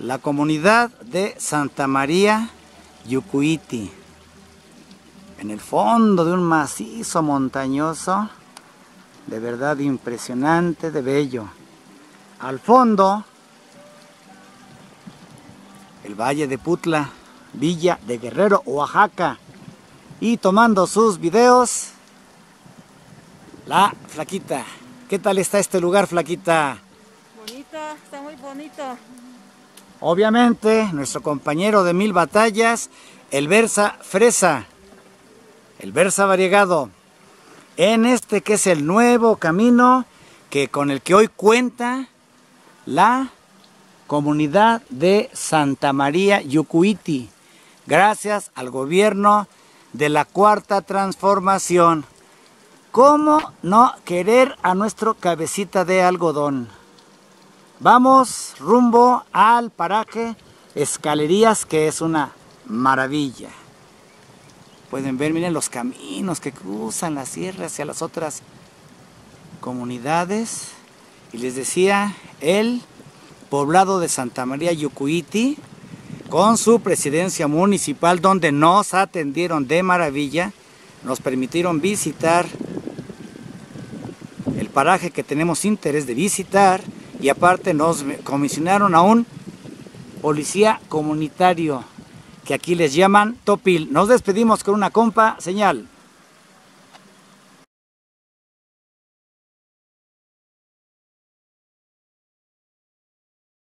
la comunidad de Santa María Yucuiti. En el fondo de un macizo montañoso, de verdad impresionante, de bello. Al fondo, el Valle de Putla, Villa de Guerrero, Oaxaca. Y tomando sus videos, la flaquita. ¿Qué tal está este lugar, flaquita? Bonito, está muy bonito. Obviamente, nuestro compañero de mil batallas, el Versa Fresa, el Versa Variegado, en este que es el nuevo camino que con el que hoy cuenta la comunidad de Santa María Yucuiti, gracias al gobierno de la Cuarta Transformación. ¿Cómo no querer a nuestro cabecita de algodón? Vamos rumbo al paraje Escalerías, que es una maravilla. Pueden ver, miren los caminos que cruzan la sierra hacia las otras comunidades. Y les decía, el poblado de Santa María Yucuiti, con su presidencia municipal, donde nos atendieron de maravilla, nos permitieron visitar el paraje que tenemos interés de visitar y aparte nos comisionaron a un policía comunitario que aquí les llaman Topil. Nos despedimos con una compa señal.